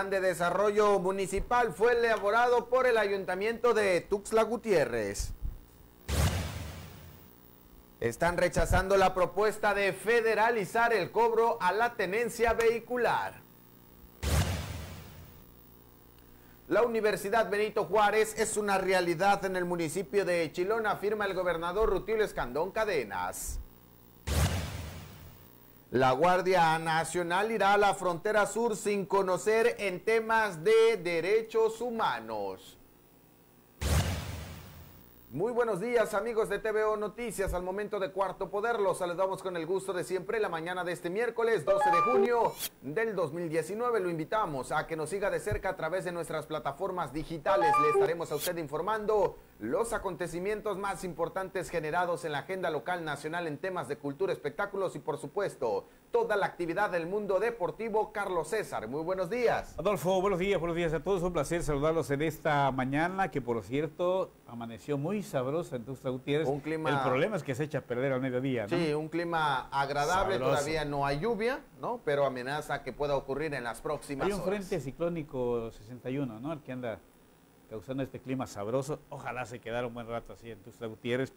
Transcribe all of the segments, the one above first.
Plan de desarrollo municipal fue elaborado por el ayuntamiento de Tuxtla Gutiérrez. Están rechazando la propuesta de federalizar el cobro a la tenencia vehicular. La Universidad Benito Juárez es una realidad en el municipio de Chilón, afirma el gobernador Rutilio Escandón Cadenas. La Guardia Nacional irá a la frontera sur sin conocer en temas de derechos humanos. Muy buenos días amigos de TVO Noticias, al momento de Cuarto Poder los saludamos con el gusto de siempre la mañana de este miércoles 12 de junio del 2019. Lo invitamos a que nos siga de cerca a través de nuestras plataformas digitales. Le estaremos a usted informando los acontecimientos más importantes generados en la agenda local nacional en temas de cultura, espectáculos y por supuesto toda la actividad del mundo deportivo. Carlos César, muy buenos días. Adolfo, buenos días, buenos días a todos. Un placer saludarlos en esta mañana que por cierto amaneció muy sabrosa en Tuxtla Gutiérrez. Un clima... El problema es que se echa a perder al mediodía, ¿no? Sí, un clima agradable, todavía no hay lluvia, ¿no? Pero amenaza que pueda ocurrir en las próximas Hay un frente ciclónico 61, ¿no? El que anda causando este clima sabroso. Ojalá se quedara un buen rato así en Tuxtla Gutiérrez,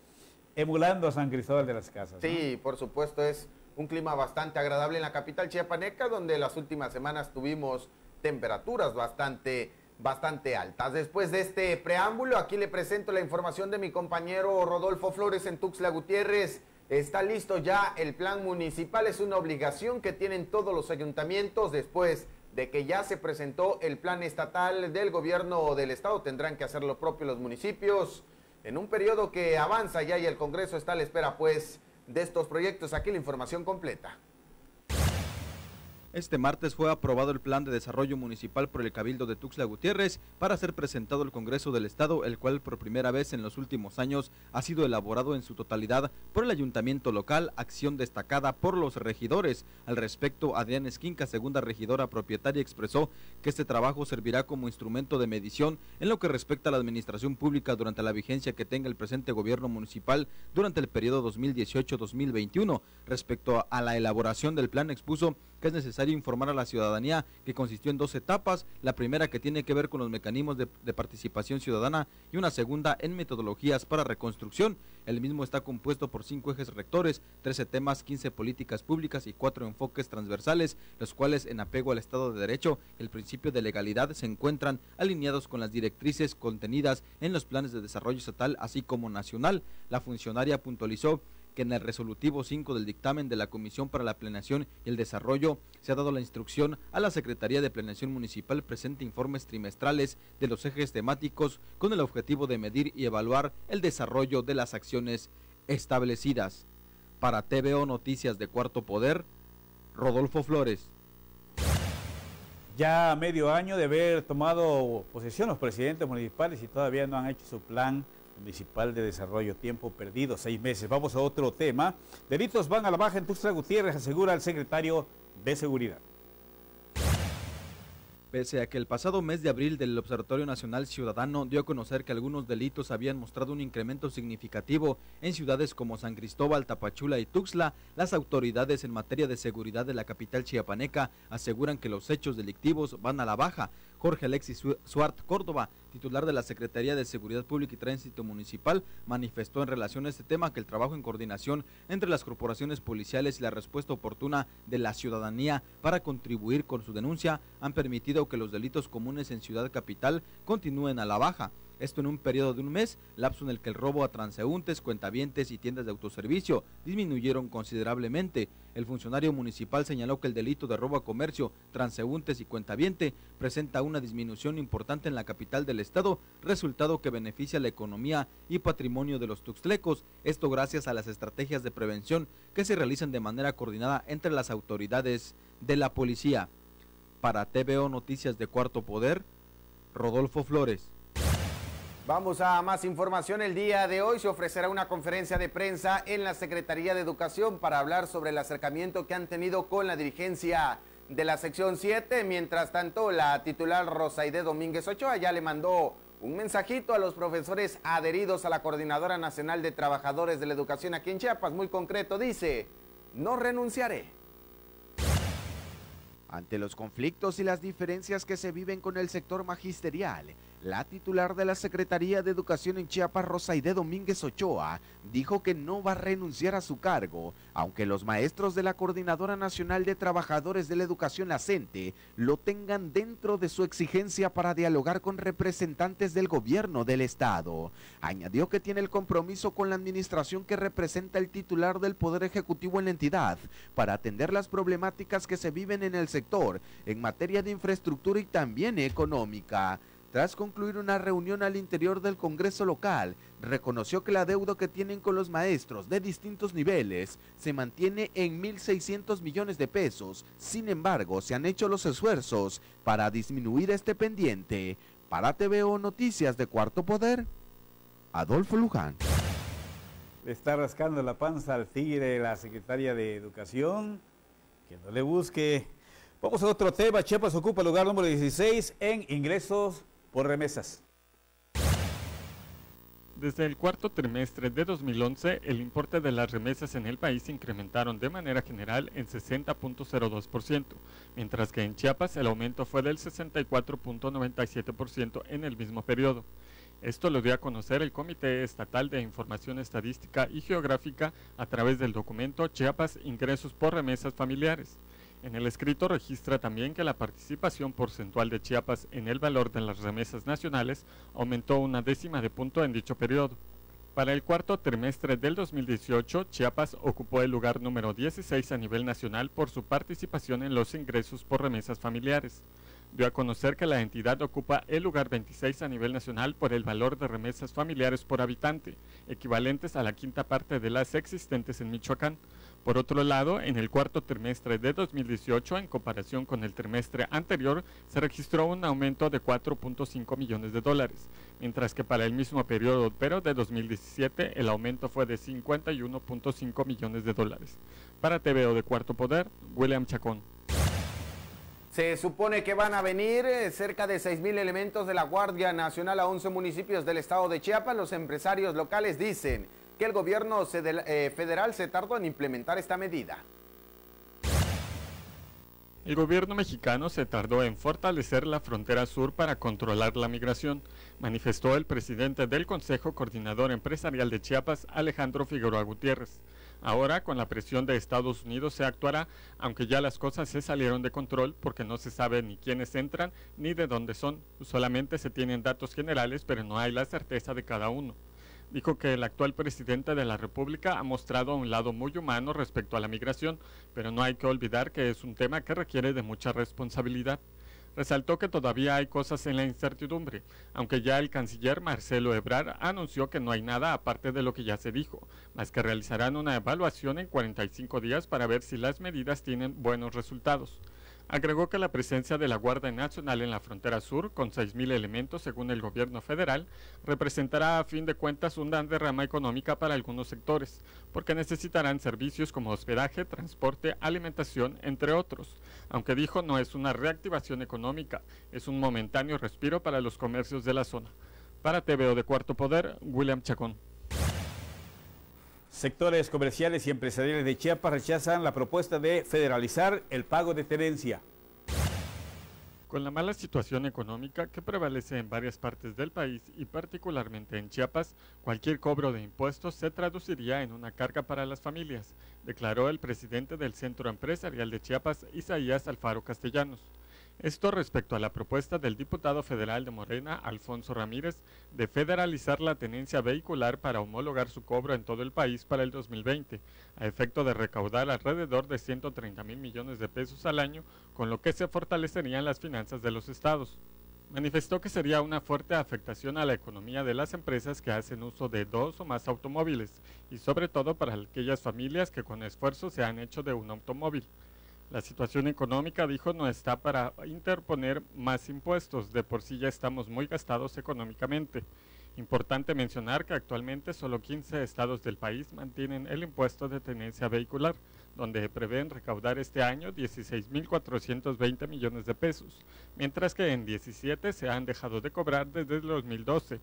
emulando a San Cristóbal de las Casas. Sí, por supuesto, es un clima bastante agradable en la capital chiapaneca, donde las últimas semanas tuvimos temperaturas bastante, bastante altas. Después de este preámbulo, aquí le presento la información de mi compañero Rodolfo Flores en Tuxtla Gutiérrez. Está listo ya el plan municipal, es una obligación que tienen todos los ayuntamientos después de que ya se presentó el plan estatal del gobierno del estado, tendrán que hacer lo propio los municipios en un periodo que avanza ya y el Congreso está a la espera pues de estos proyectos. Aquí la información completa. Este martes fue aprobado el Plan de Desarrollo Municipal por el Cabildo de Tuxtla Gutiérrez para ser presentado al Congreso del Estado, el cual por primera vez en los últimos años ha sido elaborado en su totalidad por el Ayuntamiento local, acción destacada por los regidores. Al respecto, Adrián Esquinca, segunda regidora propietaria, expresó que este trabajo servirá como instrumento de medición en lo que respecta a la administración pública durante la vigencia que tenga el presente gobierno municipal durante el periodo 2018-2021. Respecto a la elaboración del plan, expuso que es necesario informar a la ciudadanía que consistió en dos etapas, la primera que tiene que ver con los mecanismos de, participación ciudadana y una segunda en metodologías para reconstrucción. El mismo está compuesto por cinco ejes rectores, 13 temas, 15 políticas públicas y cuatro enfoques transversales, los cuales en apego al Estado de Derecho y el principio de legalidad se encuentran alineados con las directrices contenidas en los planes de desarrollo estatal así como nacional. La funcionaria puntualizó que en el resolutivo 5 del dictamen de la Comisión para la Planeación y el Desarrollo se ha dado la instrucción a la Secretaría de Planeación Municipal presente informes trimestrales de los ejes temáticos con el objetivo de medir y evaluar el desarrollo de las acciones establecidas. Para TVO Noticias de Cuarto Poder, Rodolfo Flores. Ya medio año de haber tomado posesión los presidentes municipales y todavía no han hecho su plan Municipal de Desarrollo. Tiempo perdido, seis meses. Vamos a otro tema. Delitos van a la baja en Tuxtla Gutiérrez, asegura el secretario de Seguridad. Pese a que el pasado mes de abril del Observatorio Nacional Ciudadano dio a conocer que algunos delitos habían mostrado un incremento significativo en ciudades como San Cristóbal, Tapachula y Tuxtla, las autoridades en materia de seguridad de la capital chiapaneca aseguran que los hechos delictivos van a la baja, Jorge Alexis Suart Córdoba, titular de la Secretaría de Seguridad Pública y Tránsito Municipal, manifestó en relación a este tema que el trabajo en coordinación entre las corporaciones policiales y la respuesta oportuna de la ciudadanía para contribuir con su denuncia han permitido que los delitos comunes en Ciudad Capital continúen a la baja. Esto en un periodo de un mes, lapso en el que el robo a transeúntes, cuentavientes y tiendas de autoservicio disminuyeron considerablemente. El funcionario municipal señaló que el delito de robo a comercio, transeúntes y cuentaviente presenta una disminución importante en la capital del estado, resultado que beneficia la economía y patrimonio de los tuxtlecos, esto gracias a las estrategias de prevención que se realizan de manera coordinada entre las autoridades de la policía. Para TVO Noticias de Cuarto Poder, Rodolfo Flores. Vamos a más información. El día de hoy se ofrecerá una conferencia de prensa en la Secretaría de Educación para hablar sobre el acercamiento que han tenido con la dirigencia de la sección 7. Mientras tanto, la titular Rosaide Domínguez Ochoa ya le mandó un mensajito a los profesores adheridos a la Coordinadora Nacional de Trabajadores de la Educación aquí en Chiapas. Muy concreto, dice, no renunciaré. Ante los conflictos y las diferencias que se viven con el sector magisterial, la titular de la Secretaría de Educación en Chiapas, Rosaide Domínguez Ochoa, dijo que no va a renunciar a su cargo, aunque los maestros de la Coordinadora Nacional de Trabajadores de la Educación, la CENTE, lo tengan dentro de su exigencia para dialogar con representantes del gobierno del Estado. Añadió que tiene el compromiso con la administración que representa el titular del Poder Ejecutivo en la entidad para atender las problemáticas que se viven en el sector en materia de infraestructura y también económica. Tras concluir una reunión al interior del Congreso local, reconoció que la deuda que tienen con los maestros de distintos niveles se mantiene en 1.600 millones de pesos. Sin embargo, se han hecho los esfuerzos para disminuir este pendiente. Para TVO Noticias de Cuarto Poder, Adolfo Luján. Le está rascando la panza al tigre la secretaria de Educación. Que no le busque. Vamos a otro tema. Chiapas ocupa el lugar número 16 en ingresos por remesas. Desde el cuarto trimestre de 2011, el importe de las remesas en el país incrementaron de manera general en 60.02%, mientras que en Chiapas el aumento fue del 64.97% en el mismo periodo. Esto lo dio a conocer el Comité Estatal de Información Estadística y Geográfica a través del documento Chiapas Ingresos por Remesas Familiares. En el escrito registra también que la participación porcentual de Chiapas en el valor de las remesas nacionales aumentó una décima de punto en dicho periodo. Para el cuarto trimestre del 2018, Chiapas ocupó el lugar número 16 a nivel nacional por su participación en los ingresos por remesas familiares. Dio a conocer que la entidad ocupa el lugar 26 a nivel nacional por el valor de remesas familiares por habitante, equivalentes a la quinta parte de las existentes en Michoacán. Por otro lado, en el cuarto trimestre de 2018, en comparación con el trimestre anterior, se registró un aumento de 4.5 millones de dólares, mientras que para el mismo periodo, pero de 2017, el aumento fue de 51.5 millones de dólares. Para TVO de Cuarto Poder, William Chacón. Se supone que van a venir eh, cerca de 6.000 elementos de la Guardia Nacional a 11 municipios del estado de Chiapas. Los empresarios locales dicen que el gobierno eh, federal se tardó en implementar esta medida. El gobierno mexicano se tardó en fortalecer la frontera sur para controlar la migración, manifestó el presidente del Consejo Coordinador Empresarial de Chiapas, Alejandro Figueroa Gutiérrez. Ahora, con la presión de Estados Unidos, se actuará, aunque ya las cosas se salieron de control porque no se sabe ni quiénes entran ni de dónde son. Solamente se tienen datos generales, pero no hay la certeza de cada uno dijo que el actual presidente de la República ha mostrado un lado muy humano respecto a la migración, pero no hay que olvidar que es un tema que requiere de mucha responsabilidad. Resaltó que todavía hay cosas en la incertidumbre, aunque ya el canciller Marcelo Ebrard anunció que no hay nada aparte de lo que ya se dijo, más que realizarán una evaluación en 45 días para ver si las medidas tienen buenos resultados. Agregó que la presencia de la Guardia Nacional en la frontera sur, con 6.000 elementos según el gobierno federal, representará a fin de cuentas una derrama económica para algunos sectores, porque necesitarán servicios como hospedaje, transporte, alimentación, entre otros. Aunque dijo no es una reactivación económica, es un momentáneo respiro para los comercios de la zona. Para TVO de Cuarto Poder, William Chacón. Sectores comerciales y empresariales de Chiapas rechazan la propuesta de federalizar el pago de tenencia. Con la mala situación económica que prevalece en varias partes del país y particularmente en Chiapas, cualquier cobro de impuestos se traduciría en una carga para las familias, declaró el presidente del Centro Empresarial de Chiapas, Isaías Alfaro Castellanos. Esto respecto a la propuesta del diputado federal de Morena, Alfonso Ramírez, de federalizar la tenencia vehicular para homologar su cobro en todo el país para el 2020, a efecto de recaudar alrededor de 130 mil millones de pesos al año, con lo que se fortalecerían las finanzas de los estados. Manifestó que sería una fuerte afectación a la economía de las empresas que hacen uso de dos o más automóviles, y sobre todo para aquellas familias que con esfuerzo se han hecho de un automóvil. La situación económica, dijo, no está para interponer más impuestos, de por sí ya estamos muy gastados económicamente. Importante mencionar que actualmente solo 15 estados del país mantienen el impuesto de tenencia vehicular, donde prevén recaudar este año 16.420 millones de pesos, mientras que en 17 se han dejado de cobrar desde el 2012.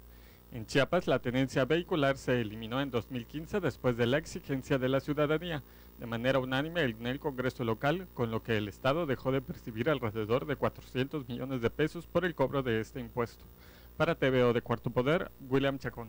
En Chiapas, la tenencia vehicular se eliminó en 2015 después de la exigencia de la ciudadanía, de manera unánime en el Congreso local, con lo que el Estado dejó de percibir alrededor de 400 millones de pesos por el cobro de este impuesto. Para TVO de Cuarto Poder, William Chacón.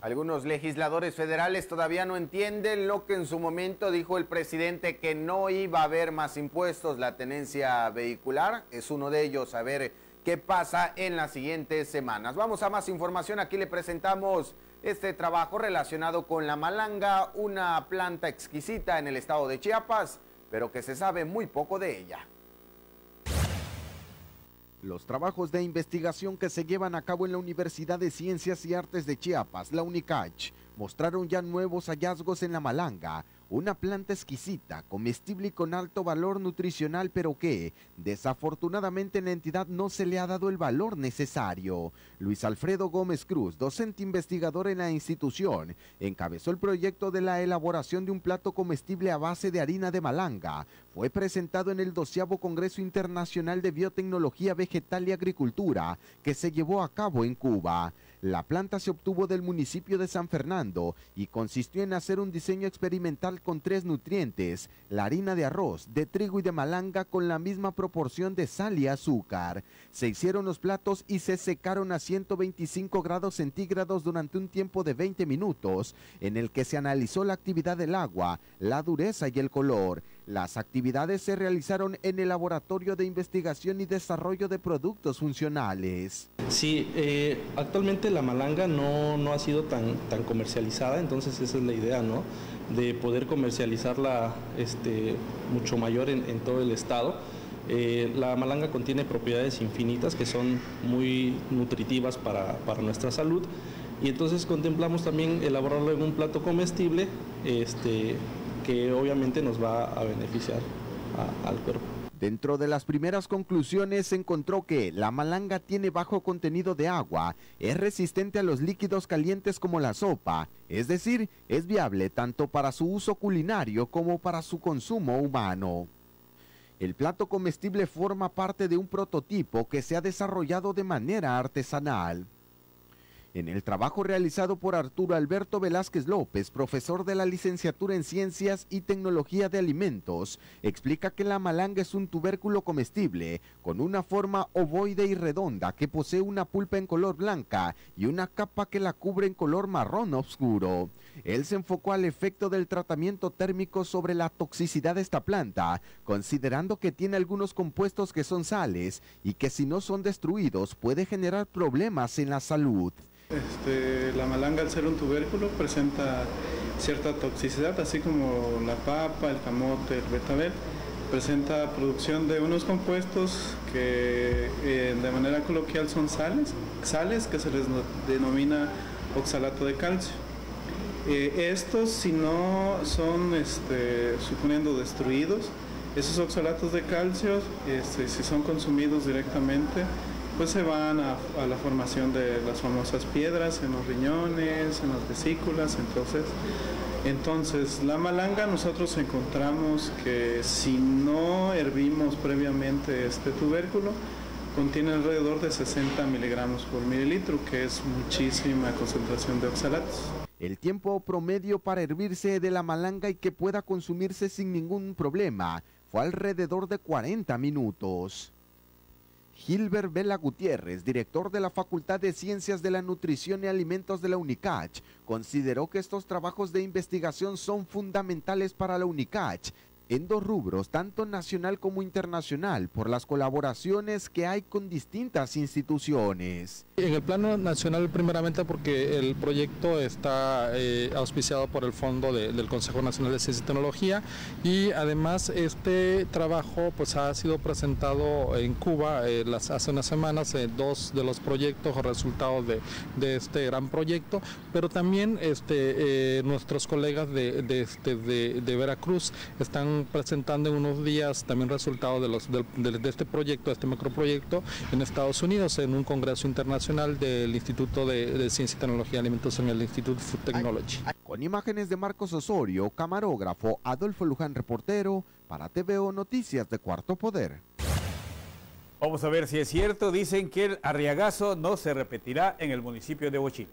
Algunos legisladores federales todavía no entienden lo que en su momento dijo el presidente que no iba a haber más impuestos. La tenencia vehicular es uno de ellos. A ver qué pasa en las siguientes semanas. Vamos a más información. Aquí le presentamos este trabajo relacionado con la Malanga, una planta exquisita en el estado de Chiapas, pero que se sabe muy poco de ella. Los trabajos de investigación que se llevan a cabo en la Universidad de Ciencias y Artes de Chiapas, la UNICACH, mostraron ya nuevos hallazgos en la Malanga, una planta exquisita, comestible y con alto valor nutricional, pero que desafortunadamente en la entidad no se le ha dado el valor necesario. Luis Alfredo Gómez Cruz, docente investigador en la institución, encabezó el proyecto de la elaboración de un plato comestible a base de harina de malanga. Fue presentado en el doceavo Congreso Internacional de Biotecnología Vegetal y Agricultura, que se llevó a cabo en Cuba. La planta se obtuvo del municipio de San Fernando y consistió en hacer un diseño experimental con tres nutrientes, la harina de arroz, de trigo y de malanga con la misma proporción de sal y azúcar. Se hicieron los platos y se secaron a 125 grados centígrados durante un tiempo de 20 minutos, en el que se analizó la actividad del agua, la dureza y el color. Las actividades se realizaron en el Laboratorio de Investigación y Desarrollo de Productos Funcionales. Sí, eh, actualmente la malanga no, no, ha sido tan, tan comercializada, entonces esa es la idea, ¿no? De poder comercializarla este, mucho mayor en, todo el estado. Eh, la malanga contiene propiedades infinitas que son muy nutritivas para, para, nuestra salud y entonces contemplamos también elaborarlo en un plato comestible este, que obviamente nos va a beneficiar al cuerpo. Dentro de las primeras conclusiones se encontró que la malanga tiene bajo contenido de agua, es resistente a los líquidos calientes como la sopa, es decir, es viable tanto para su uso culinario como para su consumo humano. El plato comestible forma parte de un prototipo que se ha desarrollado de manera artesanal. En el trabajo realizado por Arturo Alberto Velázquez López, profesor de la licenciatura en Ciencias y Tecnología de Alimentos, explica que la malanga es un tubérculo comestible con una forma ovoide y redonda que posee una pulpa en color blanca y una capa que la cubre en color marrón oscuro. Él se enfocó al efecto del tratamiento térmico sobre la toxicidad de esta planta, considerando que tiene algunos compuestos que son sales y que si no son destruidos puede generar problemas en la salud. Este, la malanga al ser un tubérculo presenta cierta toxicidad, así como la papa, el camote, el betabel, presenta producción de unos compuestos que eh, de manera coloquial son sales, sales que se les denomina oxalato de calcio. Eh, estos si no son, este, suponiendo, destruidos, esos oxalatos de calcio, este, si son consumidos directamente, pues se van a, a, la formación de las famosas piedras en los riñones, en las vesículas, entonces, entonces la malanga nosotros encontramos que si no hervimos previamente este tubérculo, contiene alrededor de 60 miligramos por mililitro, que es muchísima concentración de oxalatos. El tiempo promedio para hervirse de la malanga y que pueda consumirse sin ningún problema fue alrededor de 40 minutos. Gilbert Vela Gutiérrez, director de la Facultad de Ciencias de la Nutrición y Alimentos de la UNICACH, consideró que estos trabajos de investigación son fundamentales para la UNICACH en dos rubros, tanto nacional como internacional, por las colaboraciones que hay con distintas instituciones. En el plano nacional, primeramente porque el proyecto está eh, auspiciado por el Fondo de, del Consejo Nacional de Ciencia y Tecnología y además este trabajo pues ha sido presentado en Cuba eh, hace unas semanas, eh, dos de los proyectos o resultados de, este gran proyecto, pero también este, nuestros colegas de, de, este, de Veracruz están presentando en unos días también resultados de, los, de, de, de este proyecto, de este macroproyecto en Estados Unidos, en un congreso internacional del Instituto de, de Ciencia y Tecnología de Alimentos en el Instituto Food Technology. Con imágenes de Marcos Osorio, camarógrafo, Adolfo Luján, reportero, para TVO Noticias de Cuarto Poder. Vamos a ver si es cierto. Dicen que el arriagazo no se repetirá en el municipio de Bochín.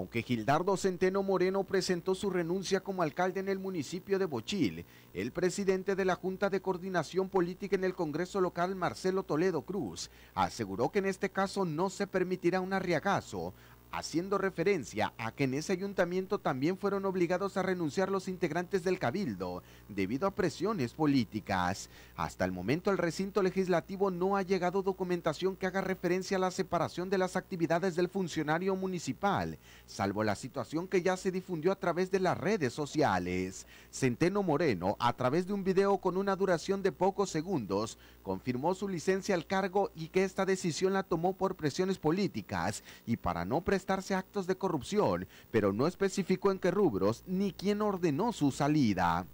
Aunque Gildardo Centeno Moreno presentó su renuncia como alcalde en el municipio de Bochil, el presidente de la Junta de Coordinación Política en el Congreso local, Marcelo Toledo Cruz, aseguró que en este caso no se permitirá un arriagazo, haciendo referencia a que en ese ayuntamiento también fueron obligados a renunciar los integrantes del cabildo debido a presiones políticas. Hasta el momento el recinto legislativo no ha llegado documentación que haga referencia a la separación de las actividades del funcionario municipal, salvo la situación que ya se difundió a través de las redes sociales. Centeno Moreno, a través de un video con una duración de pocos segundos, confirmó su licencia al cargo y que esta decisión la tomó por presiones políticas y para no prestarse actos de corrupción, pero no especificó en qué rubros ni quién ordenó su salida.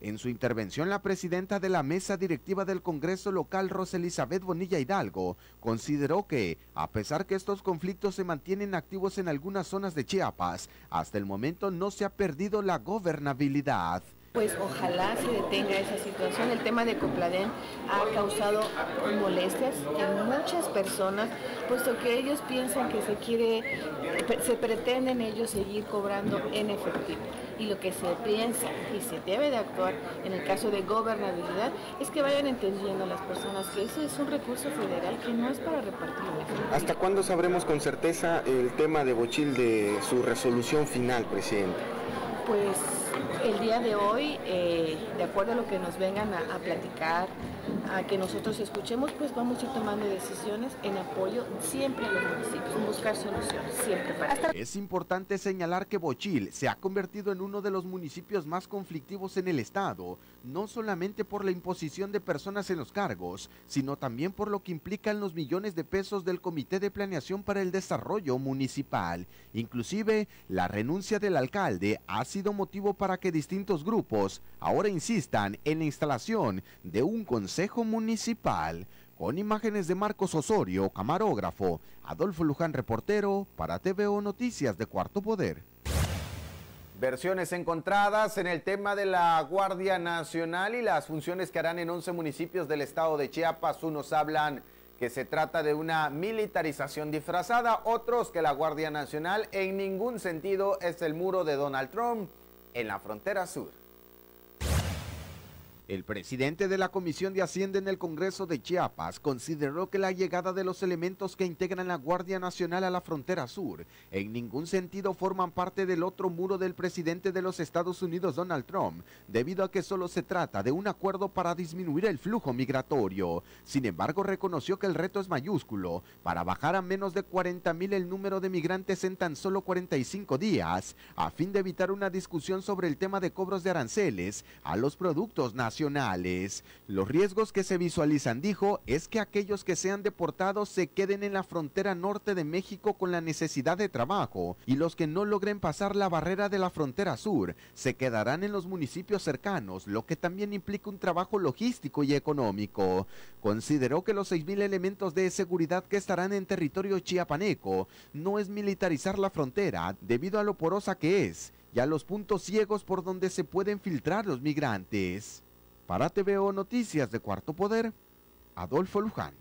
En su intervención, la presidenta de la mesa directiva del Congreso local, Rosa Elizabeth Bonilla Hidalgo, consideró que, a pesar que estos conflictos se mantienen activos en algunas zonas de Chiapas, hasta el momento no se ha perdido la gobernabilidad pues ojalá se detenga esa situación. El tema de Copladén ha causado molestias en muchas personas, puesto que ellos piensan que se quiere, se pretenden ellos seguir cobrando en efectivo. Y lo que se piensa y se debe de actuar en el caso de gobernabilidad es que vayan entendiendo las personas que ese es un recurso federal que no es para repartir. ¿Hasta cuándo sabremos con certeza el tema de Bochil de su resolución final, presidente? Pues el día de hoy, eh, de acuerdo a lo que nos vengan a, a, platicar, a que nosotros escuchemos, pues vamos a ir tomando decisiones en apoyo siempre a los municipios, en buscar soluciones, siempre para Es importante señalar que Bochil se ha convertido en uno de los municipios más conflictivos en el estado, no solamente por la imposición de personas en los cargos, sino también por lo que implican los millones de pesos del Comité de Planeación para el Desarrollo Municipal. Inclusive, la renuncia del alcalde ha sido motivo para que distintos grupos ahora insistan en la instalación de un consejo municipal. Con imágenes de Marcos Osorio, camarógrafo, Adolfo Luján, reportero, para TVO Noticias de Cuarto Poder. Versiones encontradas en el tema de la Guardia Nacional y las funciones que harán en 11 municipios del estado de Chiapas. Unos hablan que se trata de una militarización disfrazada, otros que la Guardia Nacional en ningún sentido es el muro de Donald Trump en la frontera sur. El presidente de la Comisión de Hacienda en el Congreso de Chiapas consideró que la llegada de los elementos que integran la Guardia Nacional a la frontera sur en ningún sentido forman parte del otro muro del presidente de los Estados Unidos, Donald Trump, debido a que solo se trata de un acuerdo para disminuir el flujo migratorio. Sin embargo, reconoció que el reto es mayúsculo para bajar a menos de 40 mil el número de migrantes en tan solo 45 días, a fin de evitar una discusión sobre el tema de cobros de aranceles a los productos nacionales Los riesgos que se visualizan, dijo, es que aquellos que sean deportados se queden en la frontera norte de México con la necesidad de trabajo y los que no logren pasar la barrera de la frontera sur se quedarán en los municipios cercanos, lo que también implica un trabajo logístico y económico. Consideró que los 6.000 elementos de seguridad que estarán en territorio chiapaneco no es militarizar la frontera debido a lo porosa que es y a los puntos ciegos por donde se pueden filtrar los migrantes. Para TVO Noticias de Cuarto Poder, Adolfo Luján.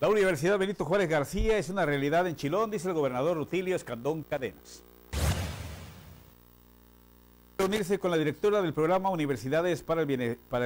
La Universidad Benito Juárez García es una realidad en Chilón, dice el gobernador Rutilio Escandón Cadenas. Unirse con la directora del programa Universidades para el,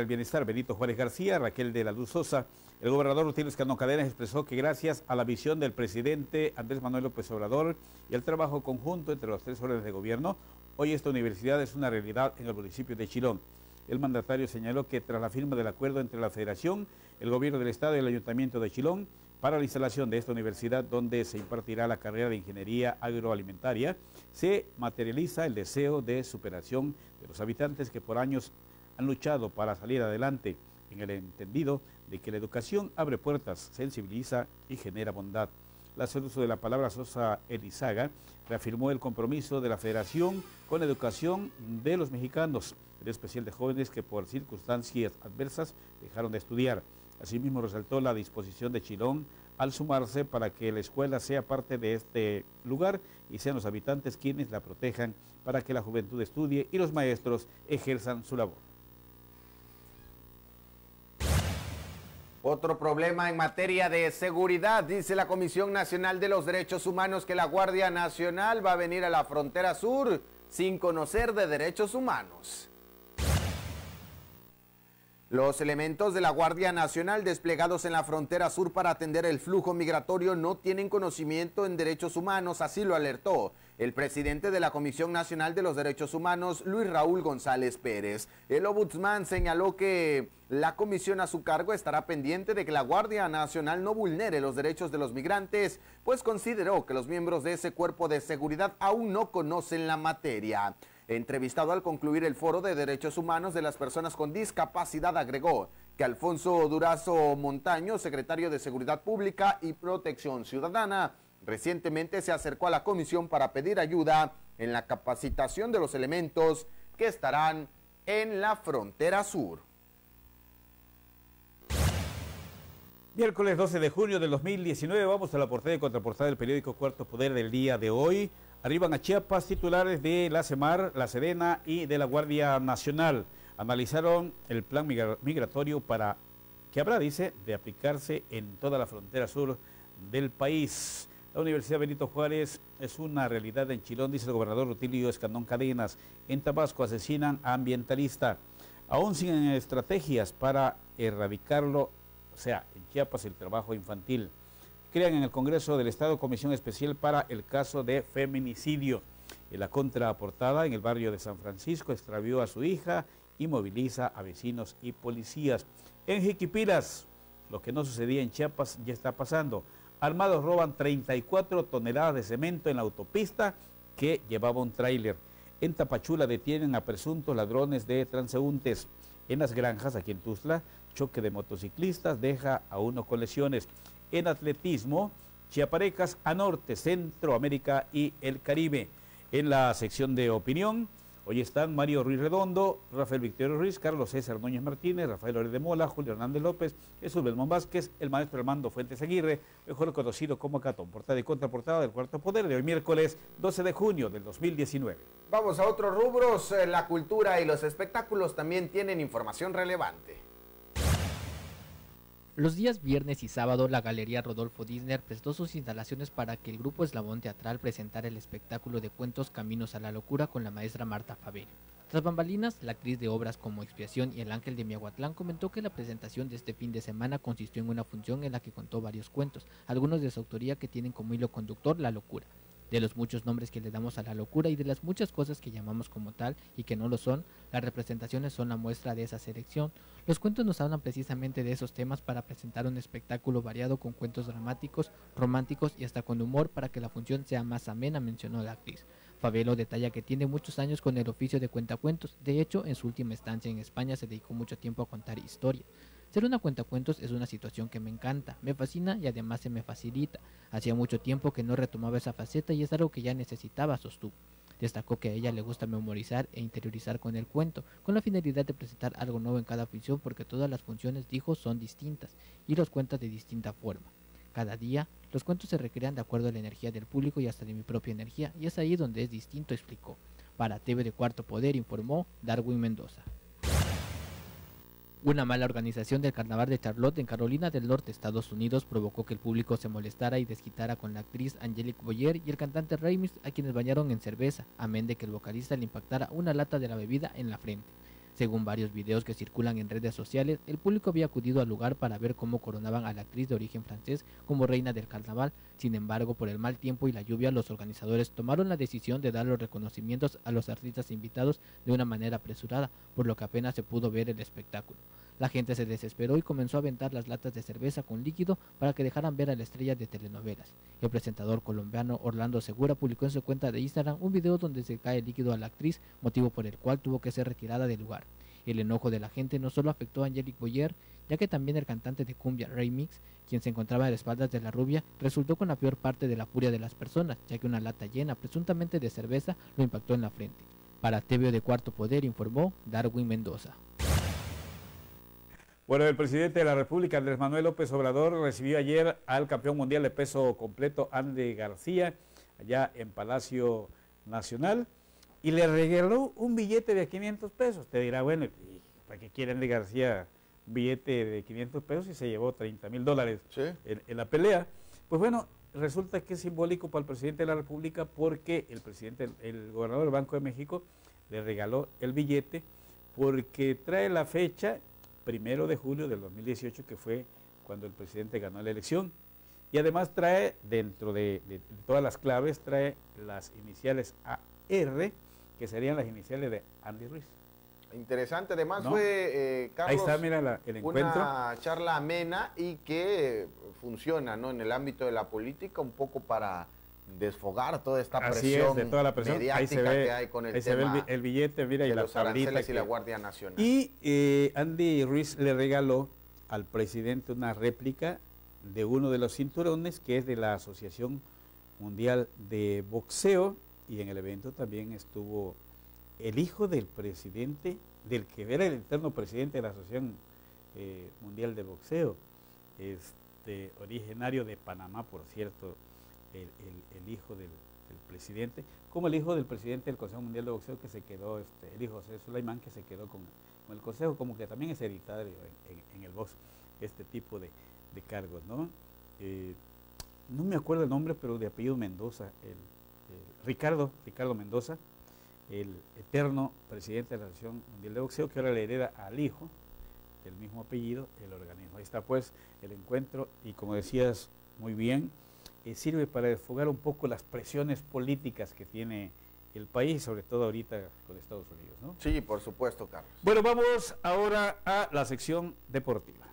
Bienestar, Benito Juárez García, Raquel de la Luz Sosa, el gobernador Rutilio Escandón Cadenas expresó que gracias a la visión del presidente Andrés Manuel López Obrador y el trabajo conjunto entre los tres órdenes de gobierno, hoy esta universidad es una realidad en el municipio de Chilón. El mandatario señaló que tras la firma del acuerdo entre la Federación, el Gobierno del Estado y el Ayuntamiento de Chilón para la instalación de esta universidad donde se impartirá la carrera de Ingeniería Agroalimentaria, se materializa el deseo de superación de los habitantes que por años han luchado para salir adelante en el entendido de que la educación abre puertas, sensibiliza y genera bondad. La uso de la palabra Sosa Elizaga reafirmó el compromiso de la Federación con la educación de los mexicanos, en especial de jóvenes que por circunstancias adversas dejaron de estudiar. Asimismo resaltó la disposición de Chilón al sumarse para que la escuela sea parte de este lugar y sean los habitantes quienes la protejan para que la juventud estudie y los maestros ejerzan su labor. Otro problema en materia de seguridad, dice la Comisión Nacional de los Derechos Humanos que la Guardia Nacional va a venir a la frontera sur sin conocer de derechos humanos. Los elementos de la Guardia Nacional desplegados en la frontera sur para atender el flujo migratorio no tienen conocimiento en derechos humanos, así lo alertó el presidente de la Comisión Nacional de los Derechos Humanos, Luis Raúl González Pérez. El ombudsman señaló que la comisión a su cargo estará pendiente de que la Guardia Nacional no vulnere los derechos de los migrantes, pues consideró que los miembros de ese cuerpo de seguridad aún no conocen la materia. Entrevistado al concluir el foro de derechos humanos de las personas con discapacidad, agregó que Alfonso Durazo Montaño, secretario de Seguridad Pública y Protección Ciudadana, recientemente se acercó a la comisión para pedir ayuda en la capacitación de los elementos que estarán en la frontera sur. Miércoles 12 de junio del 2019, vamos a la portada y contraportada del periódico Cuarto Poder del día de hoy. Arriban a Chiapas titulares de la CEMAR, la Serena y de la Guardia Nacional. Analizaron el plan migratorio para que habrá, dice, de aplicarse en toda la frontera sur del país. La Universidad Benito Juárez es una realidad en Chilón, dice el gobernador Rutilio Escandón Cadenas. En Tabasco asesinan a ambientalista. Aún sin estrategias para erradicarlo, o sea, en Chiapas el trabajo infantil crean en el Congreso del Estado comisión especial para el caso de feminicidio. En la contraportada, en el barrio de San Francisco, extravió a su hija y moviliza a vecinos y policías. En Jiquipilas, lo que no sucedía en Chiapas ya está pasando. Armados roban 34 toneladas de cemento en la autopista que llevaba un tráiler. En Tapachula detienen a presuntos ladrones de transeúntes. En las granjas, aquí en Tuzla, choque de motociclistas deja a uno con lesiones en atletismo, Chiaparecas a Norte, Centroamérica y el Caribe. En la sección de opinión, hoy están Mario Ruiz Redondo, Rafael Victorio Ruiz, Carlos César Núñez Martínez, Rafael Ore de Mola, Julio Hernández López, Jesús Belmón Vázquez, el maestro Armando Fuentes Aguirre, mejor conocido como Catón, portada y contraportada del Cuarto Poder de hoy miércoles 12 de junio del 2019. Vamos a otros rubros, eh, la cultura y los espectáculos también tienen información relevante. Los días viernes y sábado, la Galería Rodolfo Disner prestó sus instalaciones para que el grupo Eslabón Teatral presentara el espectáculo de cuentos Caminos a la Locura con la maestra Marta Fabel. Tras bambalinas, la actriz de obras como Expiación y El Ángel de Miahuatlán comentó que la presentación de este fin de semana consistió en una función en la que contó varios cuentos, algunos de su autoría que tienen como hilo conductor la locura de los muchos nombres que le damos a la locura y de las muchas cosas que llamamos como tal y que no lo son, las representaciones son la muestra de esa selección. Los cuentos nos hablan precisamente de esos temas para presentar un espectáculo variado con cuentos dramáticos, románticos y hasta con humor para que la función sea más amena, mencionó la actriz. Fabelo detalla que tiene muchos años con el oficio de cuentacuentos, de hecho en su última estancia en España se dedicó mucho tiempo a contar historias. Ser una cuentacuentos es una situación que me encanta, me fascina y además se me facilita. Hacía mucho tiempo que no retomaba esa faceta y es algo que ya necesitaba, sostuvo. Destacó que a ella le gusta memorizar e interiorizar con el cuento, con la finalidad de presentar algo nuevo en cada función porque todas las funciones, dijo, son distintas y los cuenta de distinta forma. Cada día, los cuentos se recrean de acuerdo a la energía del público y hasta de mi propia energía, y es ahí donde es distinto, explicó. Para TV de Cuarto Poder informó Darwin Mendoza. Una mala organización del carnaval de Charlotte en Carolina del Norte, Estados Unidos, provocó que el público se molestara y desquitara con la actriz Angelique Boyer y el cantante Ramis, a quienes bañaron en cerveza, amén de que el vocalista le impactara una lata de la bebida en la frente. Según varios videos que circulan en redes sociales, el público había acudido al lugar para ver cómo coronaban a la actriz de origen francés como reina del carnaval. Sin embargo, por el mal tiempo y la lluvia, los organizadores tomaron la decisión de dar los reconocimientos a los artistas invitados de una manera apresurada, por lo que apenas se pudo ver el espectáculo. La gente se desesperó y comenzó a aventar las latas de cerveza con líquido para que dejaran ver a la estrella de telenovelas. El presentador colombiano Orlando Segura publicó en su cuenta de Instagram un video donde se cae líquido a la actriz, motivo por el cual tuvo que ser retirada del lugar. El enojo de la gente no solo afectó a Angelique Boyer, ya que también el cantante de cumbia Remix, quien se encontraba a las espaldas de la rubia, resultó con la peor parte de la furia de las personas, ya que una lata llena presuntamente de cerveza lo impactó en la frente. Para TV de Cuarto Poder informó Darwin Mendoza. Bueno, el presidente de la República, Andrés Manuel López Obrador, recibió ayer al campeón mundial de peso completo, Andy García, allá en Palacio Nacional, y le regaló un billete de 500 pesos. Te dirá, bueno, ¿para qué quiere Andy García un billete de 500 pesos y se llevó 30 mil dólares en, la pelea? Pues bueno, resulta que es simbólico para el presidente de la República porque el presidente, el gobernador del Banco de México, le regaló el billete porque trae la fecha primero de julio del 2018, que fue cuando el presidente ganó la elección. Y además trae, dentro de, todas las claves, trae las iniciales AR, que serían las iniciales de Andy Ruiz. Interesante, además fue, Carlos, Ahí está, mira el encuentro. una charla amena y que funciona ¿no? en el ámbito de la política un poco para desfogar toda esta presión, de toda la presión. mediática que hay con el ahí tema se ve el, billete, mira, y la los aranceles y la Guardia Nacional. Y eh, Andy Ruiz le regaló al presidente una réplica de uno de los cinturones que es de la Asociación Mundial de Boxeo y en el evento también estuvo el hijo del presidente, del que era el eterno presidente de la Asociación eh, Mundial de Boxeo, este, originario de Panamá, por cierto, el, hijo del, presidente, como el hijo del presidente del Consejo Mundial de Boxeo que se quedó, este, el hijo José Sulaimán que se quedó con, el Consejo, como que también es hereditario en, el box este tipo de, cargos, ¿no? Eh, no me acuerdo el nombre, pero de apellido Mendoza, el, Ricardo, Ricardo Mendoza, el eterno presidente de la Asociación Mundial de Boxeo, que ahora le hereda al hijo del mismo apellido el organismo. Ahí está pues el encuentro y como decías muy bien, eh, sirve para desfogar un poco las presiones políticas que tiene el país, sobre todo ahorita con Estados Unidos. ¿no? Sí, por supuesto, Carlos. Bueno, vamos ahora a la sección deportiva.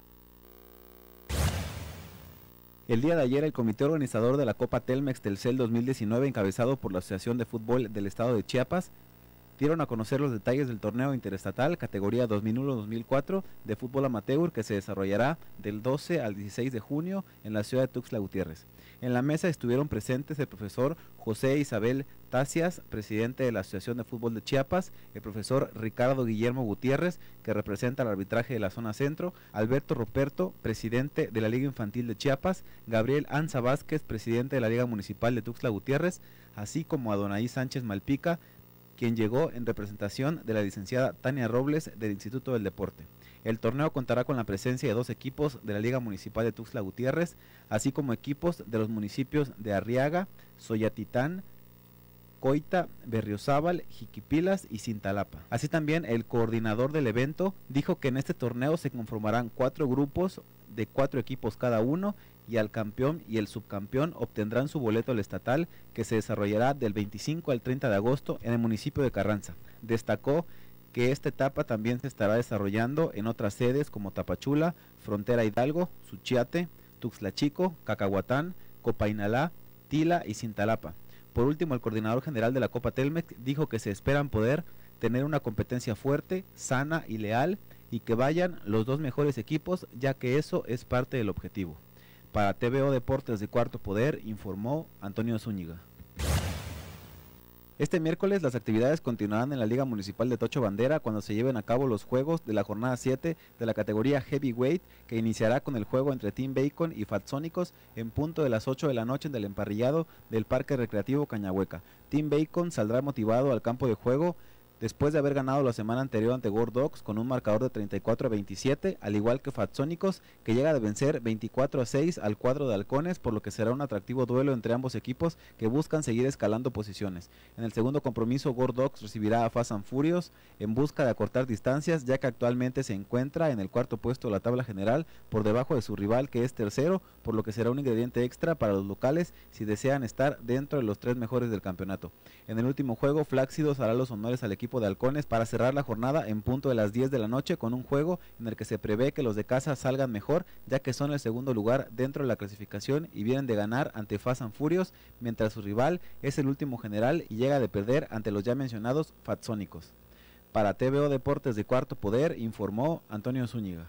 El día de ayer el comité organizador de la Copa Telmex Telcel 2019, encabezado por la Asociación de Fútbol del Estado de Chiapas, dieron a conocer los detalles del torneo interestatal categoría 2001-2004 de fútbol amateur que se desarrollará del 12 al 16 de junio en la ciudad de Tuxtla Gutiérrez. En la mesa estuvieron presentes el profesor José Isabel Tacias, presidente de la Asociación de Fútbol de Chiapas, el profesor Ricardo Guillermo Gutiérrez, que representa el arbitraje de la zona centro, Alberto Ruperto, presidente de la Liga Infantil de Chiapas, Gabriel Anza Vázquez, presidente de la Liga Municipal de Tuxtla Gutiérrez, así como a Donaí Sánchez Malpica, quien llegó en representación de la licenciada Tania Robles del Instituto del Deporte. El torneo contará con la presencia de dos equipos de la Liga Municipal de Tuxtla Gutiérrez, así como equipos de los municipios de Arriaga, Soyatitán, Coita, Berriozábal, Jiquipilas y Cintalapa. Así también el coordinador del evento dijo que en este torneo se conformarán cuatro grupos de cuatro equipos cada uno y al campeón y el subcampeón obtendrán su boleto al estatal que se desarrollará del 25 al 30 de agosto en el municipio de Carranza. Destacó que esta etapa también se estará desarrollando en otras sedes como Tapachula, Frontera Hidalgo, Suchiate, Tuxtla Chico, Cacahuatán, Copainalá, Tila y Cintalapa. Por último, el coordinador general de la Copa Telmex dijo que se esperan poder tener una competencia fuerte, sana y leal y que vayan los dos mejores equipos, ya que eso es parte del objetivo. Para TVO Deportes de Cuarto Poder, informó Antonio Zúñiga. Este miércoles las actividades continuarán en la Liga Municipal de Tocho Bandera cuando se lleven a cabo los juegos de la jornada 7 de la categoría Heavyweight que iniciará con el juego entre Team Bacon y Fatsónicos en punto de las 8 de la noche en el emparrillado del Parque Recreativo Cañahueca. Team Bacon saldrá motivado al campo de juego después de haber ganado la semana anterior ante Gordox con un marcador de 34 a 27, al igual que Fatsónicos, que llega a vencer 24 a 6 al cuadro de Halcones, por lo que será un atractivo duelo entre ambos equipos que buscan seguir escalando posiciones. En el segundo compromiso, Gordox recibirá a Fast and Furious en busca de acortar distancias, ya que actualmente se encuentra en el cuarto puesto de la tabla general, por debajo de su rival que es tercero, por lo que será un ingrediente extra para los locales si desean estar dentro de los tres mejores del campeonato. En el último juego, Flácidos hará los honores al equipo de Halcones para cerrar la jornada en punto de las 10 de la noche con un juego en el que se prevé que los de casa salgan mejor ya que son el segundo lugar dentro de la clasificación y vienen de ganar ante Fast and Furious mientras su rival es el último general y llega de perder ante los ya mencionados Fatsónicos. Para TVO Deportes de Cuarto Poder informó Antonio Zúñiga.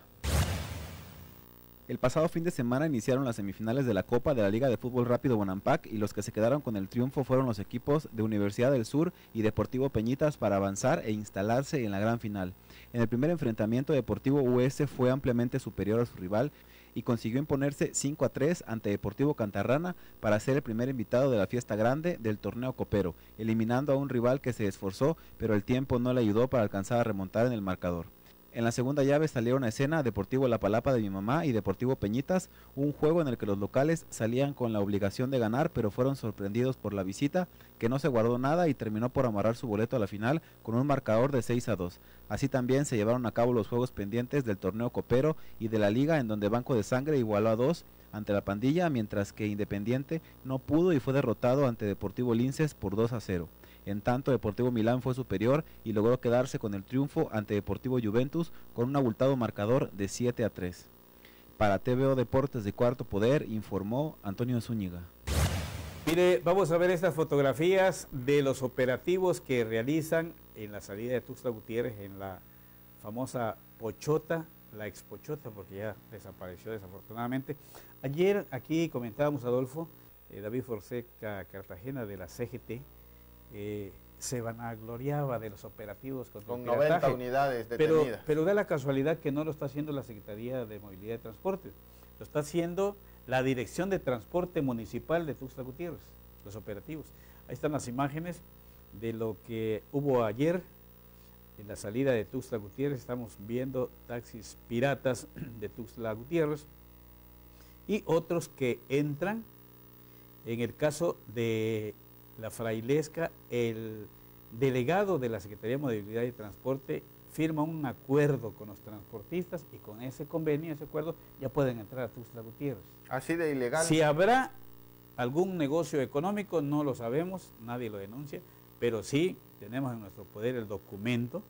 El pasado fin de semana iniciaron las semifinales de la Copa de la Liga de Fútbol Rápido Bonampac y los que se quedaron con el triunfo fueron los equipos de Universidad del Sur y Deportivo Peñitas para avanzar e instalarse en la gran final. En el primer enfrentamiento, Deportivo US fue ampliamente superior a su rival y consiguió imponerse 5 a 3 ante Deportivo Cantarrana para ser el primer invitado de la fiesta grande del torneo copero, eliminando a un rival que se esforzó, pero el tiempo no le ayudó para alcanzar a remontar en el marcador. En la segunda llave salieron a escena Deportivo La Palapa de mi mamá y Deportivo Peñitas, un juego en el que los locales salían con la obligación de ganar, pero fueron sorprendidos por la visita, que no se guardó nada y terminó por amarrar su boleto a la final con un marcador de 6 a 2. Así también se llevaron a cabo los juegos pendientes del torneo copero y de la liga en donde Banco de Sangre igualó a 2 ante la pandilla, mientras que Independiente no pudo y fue derrotado ante Deportivo Linces por 2 a 0. En tanto, Deportivo Milán fue superior y logró quedarse con el triunfo ante Deportivo Juventus con un abultado marcador de 7 a 3. Para TVO Deportes de Cuarto Poder, informó Antonio Zúñiga. Mire, vamos a ver estas fotografías de los operativos que realizan en la salida de Tuxtla Gutiérrez, en la famosa Pochota, la ex Pochota, porque ya desapareció desafortunadamente. Ayer aquí comentábamos, Adolfo, eh, David Forseca Cartagena de la CGT, eh, se vanagloriaba de los operativos contra Con 90 unidades detenidas. Pero, pero da la casualidad que no lo está haciendo la Secretaría de Movilidad y Transporte, lo está haciendo la Dirección de Transporte Municipal de Tuxtla Gutiérrez, los operativos. Ahí están las imágenes de lo que hubo ayer en la salida de Tuxtla Gutiérrez. Estamos viendo taxis piratas de Tuxtla Gutiérrez y otros que entran. En el caso de la frailesca, el delegado de la Secretaría de Movilidad y Transporte firma un acuerdo con los transportistas y con ese convenio, ese acuerdo, ya pueden entrar a Tuxtla Gutiérrez. Así de ilegal. Si habrá algún negocio económico, no lo sabemos, nadie lo denuncia, pero sí tenemos en nuestro poder el documento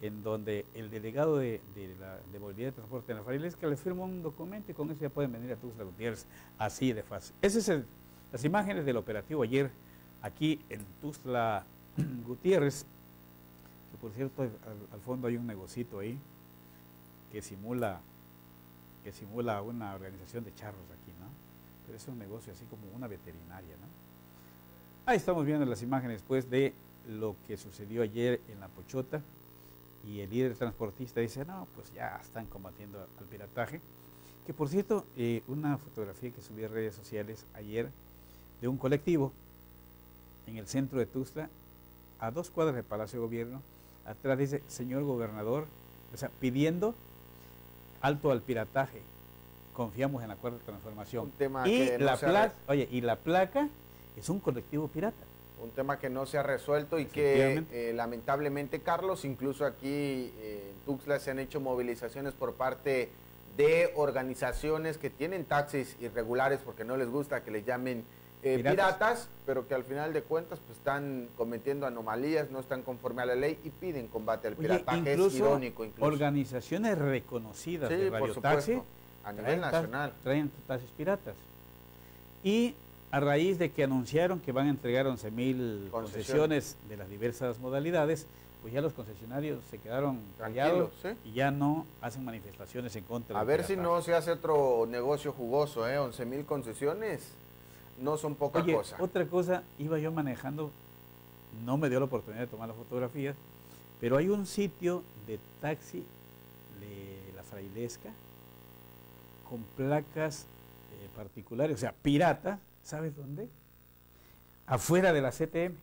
en donde el delegado de, la, movilidad y transporte en la Frailesca le firma un documento y con eso ya pueden venir a Tuxtla Gutiérrez así de fácil. Esas son las imágenes del operativo ayer aquí en Tuzla Gutiérrez, que por cierto al, fondo hay un negocito ahí que simula que simula una organización de charros aquí, ¿no? Pero es un negocio así como una veterinaria, ¿no? Ahí estamos viendo las imágenes después de lo que sucedió ayer en La Pochota y el líder transportista dice, no, pues ya están combatiendo al pirataje. Que por cierto, eh, una fotografía que subí a redes sociales ayer de un colectivo en el centro de Tuzla, a dos cuadras del Palacio de Gobierno, atrás dice, señor gobernador, o sea, pidiendo alto al pirataje, confiamos en la cuarta transformación. y, la placa, oye, y la placa es un colectivo pirata. Un tema que no se ha resuelto y que eh, lamentablemente, Carlos, incluso aquí eh, en Tuxtla se han hecho movilizaciones por parte de organizaciones que tienen taxis irregulares porque no les gusta que les llamen eh, piratas. pero que al final de cuentas pues, están cometiendo anomalías, no están conforme a la ley y piden combate al pirataje. es irónico incluso. Organizaciones reconocidas de radiotaxi a nivel nacional traen taxis piratas. Y a raíz de que anunciaron que van a entregar 11 mil concesiones de las diversas modalidades, pues ya los concesionarios se quedaron callados y ya no hacen manifestaciones en contra. A ver si no se hace otro negocio jugoso, ¿eh? 11 mil concesiones no son poca Oye, cosa. Otra cosa, iba yo manejando, no me dio la oportunidad de tomar las fotografías, pero hay un sitio de taxi de la Frailesca con placas eh, particulares, o sea, pirata, ¿sabes dónde? Afuera de la CTM.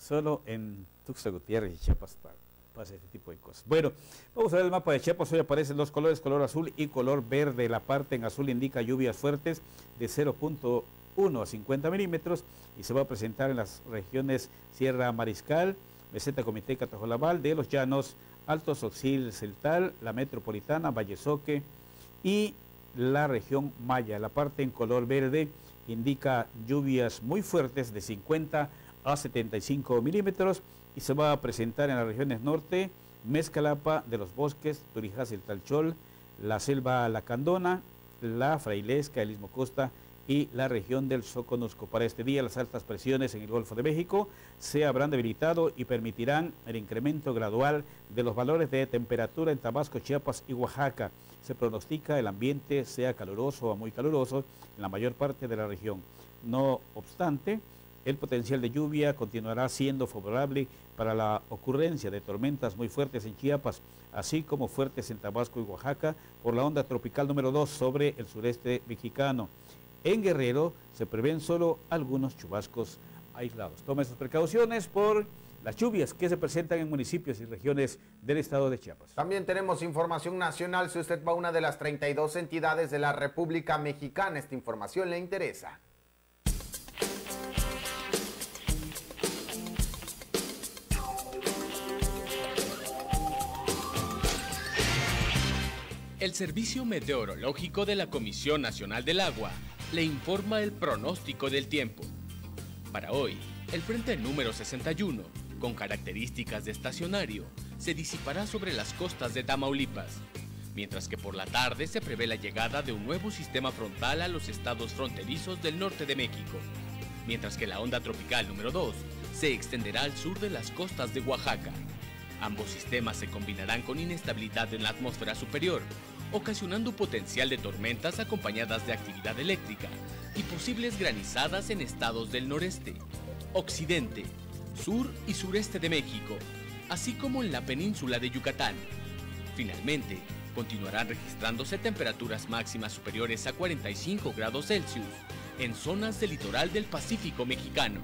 Solo en Tuxtla Gutiérrez y Chiapas este. Bueno, vamos a ver el mapa de Chiapas. Hoy aparecen dos colores, color azul y color verde. La parte en azul indica lluvias fuertes de 0.1 a 50 milímetros y se va a presentar en las regiones Sierra Mariscal, Meseta Comité Catajolabal, de los Llanos, Altos Oxil, Celtal, la Metropolitana, Vallesoque y la región Maya. La parte en color verde indica lluvias muy fuertes de 50 a 75 milímetros y se va a presentar en las regiones norte, Mezcalapa de los Bosques, Turijas el Talchol, la Selva Lacandona, la Frailesca, el Istmo Costa y la región del Soconusco. Para este día las altas presiones en el Golfo de México se habrán debilitado y permitirán el incremento gradual de los valores de temperatura en Tabasco, Chiapas y Oaxaca. Se pronostica el ambiente sea caluroso o muy caluroso en la mayor parte de la región. No obstante, el potencial de lluvia continuará siendo favorable para la ocurrencia de tormentas muy fuertes en Chiapas, así como fuertes en Tabasco y Oaxaca por la onda tropical número 2 sobre el sureste mexicano. En Guerrero se prevén solo algunos chubascos aislados. Tome sus precauciones por las lluvias que se presentan en municipios y regiones del estado de Chiapas. También tenemos información nacional si usted va a una de las 32 entidades de la República Mexicana. Esta información le interesa. El Servicio Meteorológico de la Comisión Nacional del Agua le informa el pronóstico del tiempo. Para hoy, el frente número 61, con características de estacionario, se disipará sobre las costas de Tamaulipas, mientras que por la tarde se prevé la llegada de un nuevo sistema frontal a los estados fronterizos del norte de México, mientras que la onda tropical número 2 se extenderá al sur de las costas de Oaxaca. Ambos sistemas se combinarán con inestabilidad en la atmósfera superior, ocasionando potencial de tormentas acompañadas de actividad eléctrica y posibles granizadas en estados del noreste, occidente, sur y sureste de México, así como en la península de Yucatán. Finalmente, continuarán registrándose temperaturas máximas superiores a 45 grados Celsius en zonas del litoral del Pacífico mexicano.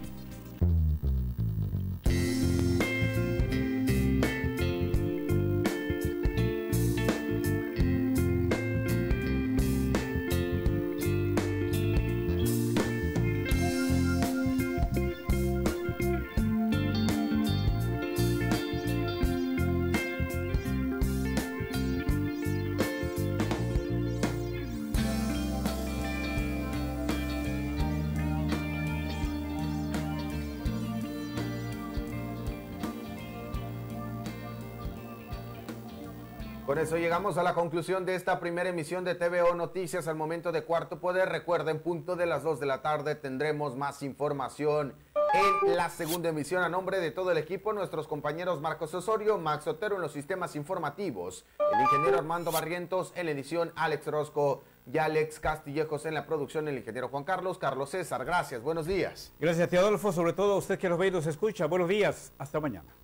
Con eso llegamos a la conclusión de esta primera emisión de TVO Noticias al momento de cuarto poder. Recuerden, punto de las 2 de la tarde tendremos más información en la segunda emisión. A nombre de todo el equipo, nuestros compañeros Marcos Osorio, Max Otero en los sistemas informativos, el ingeniero Armando Barrientos en la edición, Alex Rosco y Alex Castillejos en la producción, el ingeniero Juan Carlos, Carlos César. Gracias, buenos días. Gracias, Teodolfo, sobre todo a usted que nos ve y nos escucha. Buenos días, hasta mañana.